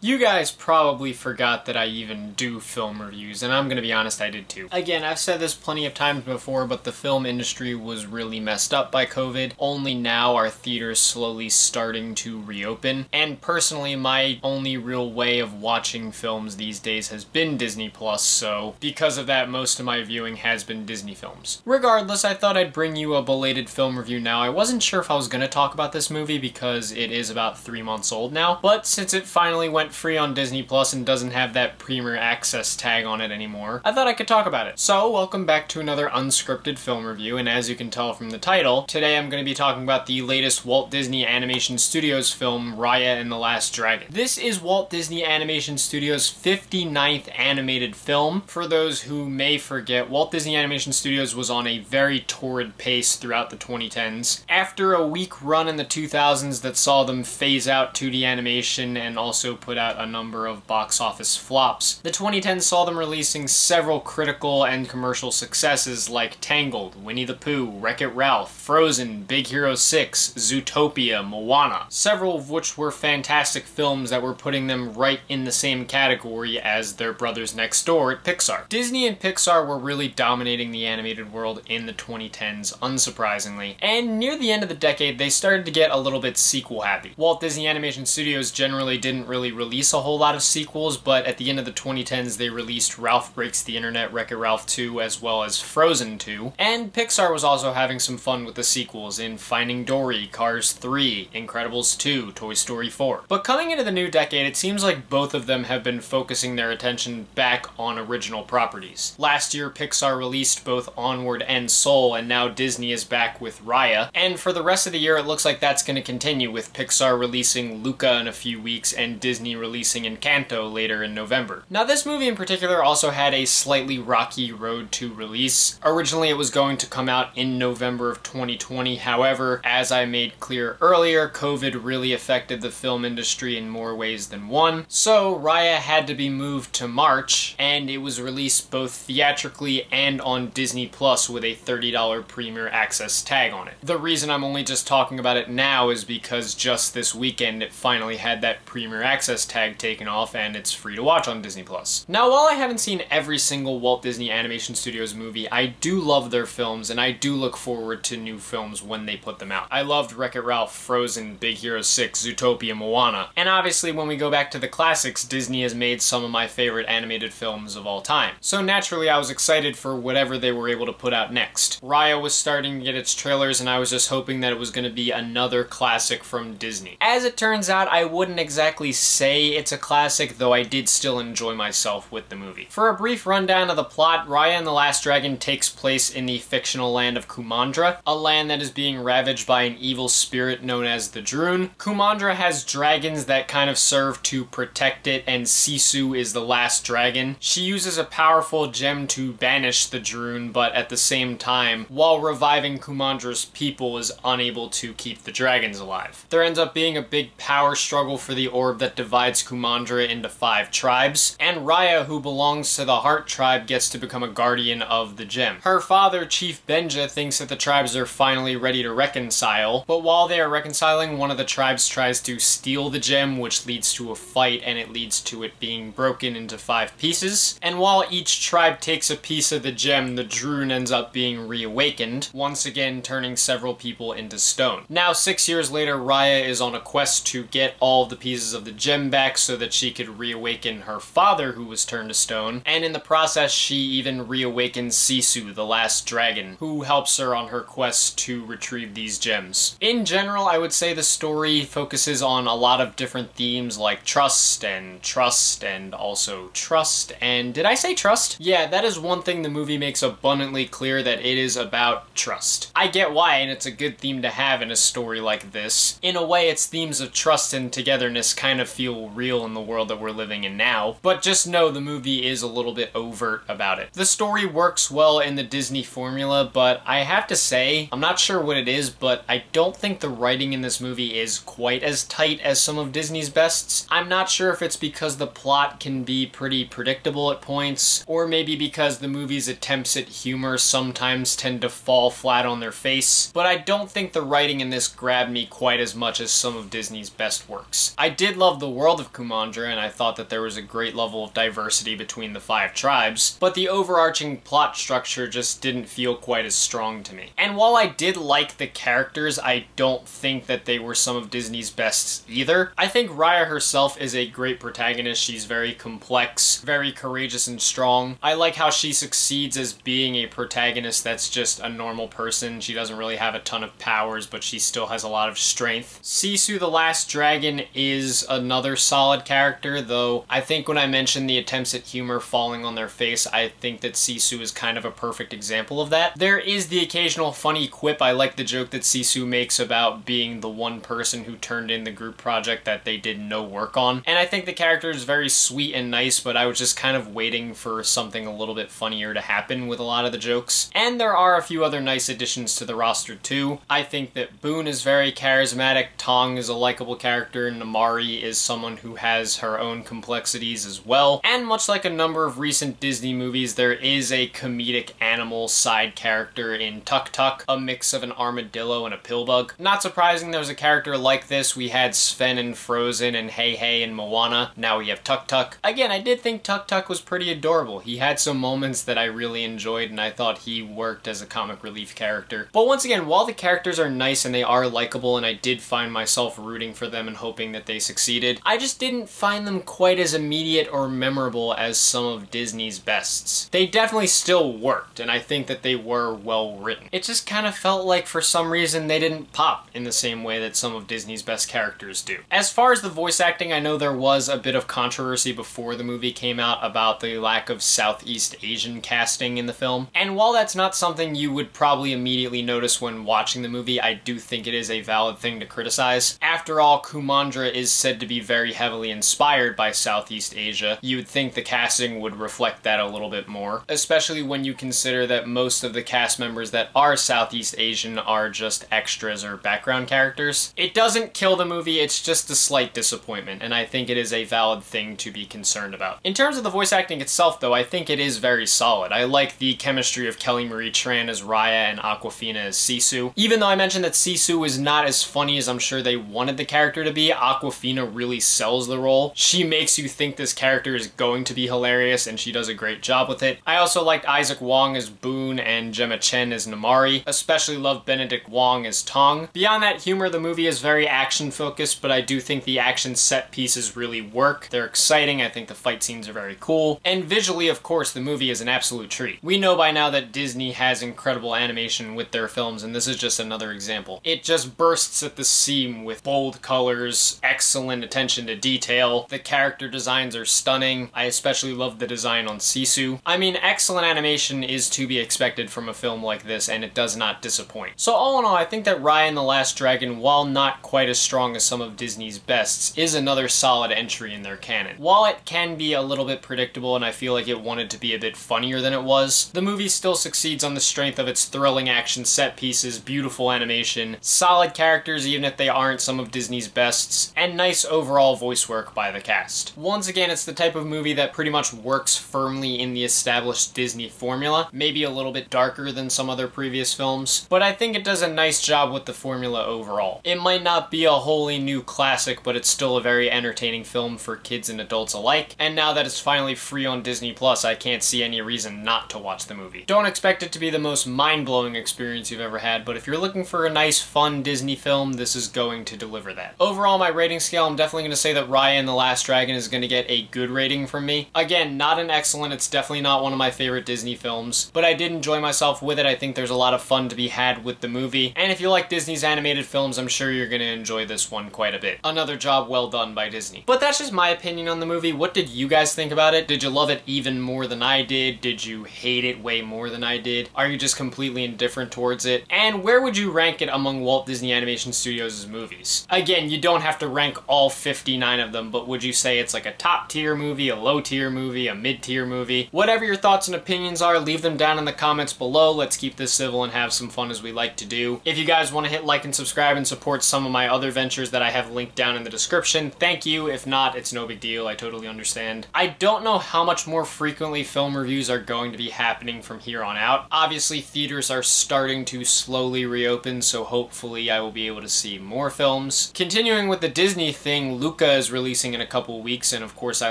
You guys probably forgot that I even do film reviews, and I'm gonna be honest, I did too. Again, I've said this plenty of times before, but the film industry was really messed up by COVID. Only now are theaters slowly starting to reopen, and personally, my only real way of watching films these days has been Disney Plus, so because of that, most of my viewing has been Disney films. Regardless, I thought I'd bring you a belated film review now. I wasn't sure if I was gonna talk about this movie because it is about three months old now, but since it finally went free on Disney Plus and doesn't have that Premier Access tag on it anymore, I thought I could talk about it. So, welcome back to another unscripted film review, and as you can tell from the title, today I'm going to be talking about the latest Walt Disney Animation Studios film, Raya and the Last Dragon. This is Walt Disney Animation Studios' 59th animated film. For those who may forget, Walt Disney Animation Studios was on a very torrid pace throughout the 2010s. After a weak run in the 2000s that saw them phase out 2D animation and also put out a number of box office flops. The 2010s saw them releasing several critical and commercial successes like Tangled, Winnie the Pooh, Wreck-It Ralph, Frozen, Big Hero 6, Zootopia, Moana, several of which were fantastic films that were putting them right in the same category as their brothers next door at Pixar. Disney and Pixar were really dominating the animated world in the 2010s, unsurprisingly, and near the end of the decade they started to get a little bit sequel happy. Walt Disney Animation Studios generally didn't really release a a whole lot of sequels, but at the end of the 2010s, they released Ralph Breaks the Internet, Wreck-It Ralph 2, as well as Frozen 2. And Pixar was also having some fun with the sequels in Finding Dory, Cars 3, Incredibles 2, Toy Story 4. But coming into the new decade, it seems like both of them have been focusing their attention back on original properties. Last year, Pixar released both Onward and Soul, and now Disney is back with Raya. And for the rest of the year, it looks like that's going to continue, with Pixar releasing Luca in a few weeks and Disney releasing Encanto later in November. Now this movie in particular also had a slightly rocky road to release. Originally it was going to come out in November of 2020, however, as I made clear earlier, COVID really affected the film industry in more ways than one. So Raya had to be moved to March, and it was released both theatrically and on Disney Plus with a $30 Premier Access tag on it. The reason I'm only just talking about it now is because just this weekend it finally had that Premier Access tag taken off and it's free to watch on Disney+. Plus. Now, while I haven't seen every single Walt Disney Animation Studios movie, I do love their films and I do look forward to new films when they put them out. I loved Wreck-It Ralph, Frozen, Big Hero 6, Zootopia, Moana, and obviously when we go back to the classics, Disney has made some of my favorite animated films of all time. So naturally I was excited for whatever they were able to put out next. Raya was starting to get its trailers and I was just hoping that it was going to be another classic from Disney. As it turns out, I wouldn't exactly say it's a classic, though I did still enjoy myself with the movie. For a brief rundown of the plot, Raya and the Last Dragon takes place in the fictional land of Kumandra, a land that is being ravaged by an evil spirit known as the Druun. Kumandra has dragons that kind of serve to protect it, and Sisu is the last dragon. She uses a powerful gem to banish the Druun, but at the same time, while reviving Kumandra's people, is unable to keep the dragons alive. There ends up being a big power struggle for the orb that divides Kumandra into five tribes, and Raya, who belongs to the Heart tribe, gets to become a guardian of the gem. Her father, Chief Benja, thinks that the tribes are finally ready to reconcile, but while they are reconciling, one of the tribes tries to steal the gem, which leads to a fight, and it leads to it being broken into five pieces. And while each tribe takes a piece of the gem, the Druun ends up being reawakened, once again turning several people into stone. Now, six years later, Raya is on a quest to get all the pieces of the gem back so that she could reawaken her father who was turned to stone, and in the process she even reawakens Sisu, the last dragon, who helps her on her quest to retrieve these gems. In general, I would say the story focuses on a lot of different themes like trust and trust and also trust, and did I say trust? Yeah, that is one thing the movie makes abundantly clear that it is about trust. I get why, and it's a good theme to have in a story like this. In a way, its themes of trust and togetherness kind of feel real real in the world that we're living in now, but just know the movie is a little bit overt about it. The story works well in the Disney formula, but I have to say, I'm not sure what it is, but I don't think the writing in this movie is quite as tight as some of Disney's bests. I'm not sure if it's because the plot can be pretty predictable at points, or maybe because the movie's attempts at humor sometimes tend to fall flat on their face, but I don't think the writing in this grabbed me quite as much as some of Disney's best works. I did love the world world of Kumandra, and I thought that there was a great level of diversity between the five tribes, but the overarching plot structure just didn't feel quite as strong to me. And while I did like the characters, I don't think that they were some of Disney's best either. I think Raya herself is a great protagonist. She's very complex, very courageous and strong. I like how she succeeds as being a protagonist that's just a normal person. She doesn't really have a ton of powers, but she still has a lot of strength. Sisu the Last Dragon is another solid character, though I think when I mentioned the attempts at humor falling on their face, I think that Sisu is kind of a perfect example of that. There is the occasional funny quip. I like the joke that Sisu makes about being the one person who turned in the group project that they did no work on. And I think the character is very sweet and nice, but I was just kind of waiting for something a little bit funnier to happen with a lot of the jokes. And there are a few other nice additions to the roster too. I think that Boone is very charismatic, Tong is a likable character, and Namaari is someone who has her own complexities as well. And much like a number of recent Disney movies, there is a comedic animal side character in Tuk Tuk, a mix of an armadillo and a pillbug. Not surprising there was a character like this. We had Sven in Frozen and Heihei in Moana. Now we have Tuk Tuk. Again, I did think Tuk Tuk was pretty adorable. He had some moments that I really enjoyed and I thought he worked as a comic relief character. But once again, while the characters are nice and they are likable and I did find myself rooting for them and hoping that they succeeded, I just didn't find them quite as immediate or memorable as some of Disney's bests. They definitely still worked and I think that they were well written. It just kind of felt like for some reason they didn't pop in the same way that some of Disney's best characters do. As far as the voice acting, I know there was a bit of controversy before the movie came out about the lack of Southeast Asian casting in the film. And while that's not something you would probably immediately notice when watching the movie, I do think it is a valid thing to criticize. After all, Kumandra is said to be very heavily inspired by Southeast Asia. You would think the casting would reflect that a little bit more, especially when you consider that most of the cast members that are Southeast Asian are just extras or background characters. It doesn't kill the movie, it's just a slight disappointment, and I think it is a valid thing to be concerned about. In terms of the voice acting itself, though, I think it is very solid. I like the chemistry of Kelly Marie Tran as Raya and Awkwafina as Sisu. Even though I mentioned that Sisu is not as funny as I'm sure they wanted the character to be, Awkwafina really sells the role. She makes you think this character is going to be hilarious, and she does a great job with it. I also liked Izaac Wang as Boone and Gemma Chen as Namaari. Especially love Benedict Wong as Tong. Beyond that humor, the movie is very action focused, but I do think the action set pieces really work. They're exciting, I think the fight scenes are very cool, and visually, of course, the movie is an absolute treat. We know by now that Disney has incredible animation with their films, and this is just another example. It just bursts at the seam with bold colors, excellent attention to detail, the character designs are stunning, I especially love the design on Sisu. I mean, excellent animation is to be expected from a film like this, and it does not disappoint. So all in all, I think that Raya and the Last Dragon, while not quite as strong as some of Disney's bests, is another solid entry in their canon. While it can be a little bit predictable and I feel like it wanted to be a bit funnier than it was, the movie still succeeds on the strength of its thrilling action set pieces, beautiful animation, solid characters even if they aren't some of Disney's bests, and nice overall voice work by the cast. Once again, it's the type of movie that pretty much works firmly in the established Disney formula, maybe a little bit darker than some other previous films, but I think it does a nice job with the formula overall. It might not be a wholly new classic, but it's still a very entertaining film for kids and adults alike, and now that it's finally free on Disney Plus, I can't see any reason not to watch the movie. Don't expect it to be the most mind-blowing experience you've ever had, but if you're looking for a nice, fun Disney film, this is going to deliver that. Overall, my rating scale, I'm definitely going to say that Raya and the Last Dragon is going to get a good rating from me. Again, not an excellent, it's definitely not one of my favorite Disney films, but I did enjoy myself with it. I think there's a lot of fun to be had with the movie, and if you like Disney's animated films, I'm sure you're going to enjoy this one quite a bit. Another job well done by Disney. But that's just my opinion on the movie. What did you guys think about it? Did you love it even more than I did? Did you hate it way more than I did? Are you just completely indifferent towards it? And where would you rank it among Walt Disney Animation Studios' movies? Again, you don't have to rank all 59 of them, but would you say it's like a top tier movie, a low tier movie, a mid tier movie? Whatever your thoughts and opinions are, leave them down in the comments below. Let's keep this civil and have some fun as we like to do. If you guys want to hit like and subscribe and support some of my other ventures that I have linked down in the description, thank you. If not, it's no big deal. I totally understand. I don't know how much more frequently film reviews are going to be happening from here on out. Obviously, theaters are starting to slowly reopen, so hopefully I will be able to see more films. Continuing with the Disney thing, Luke Luca is releasing in a couple weeks, and of course I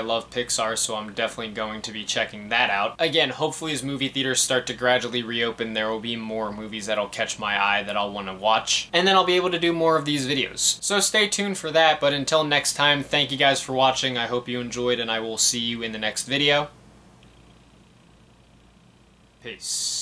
love Pixar, so I'm definitely going to be checking that out. Again, hopefully as movie theaters start to gradually reopen, there will be more movies that'll catch my eye that I'll want to watch, and then I'll be able to do more of these videos. So stay tuned for that, but until next time, thank you guys for watching, I hope you enjoyed, and I will see you in the next video. Peace.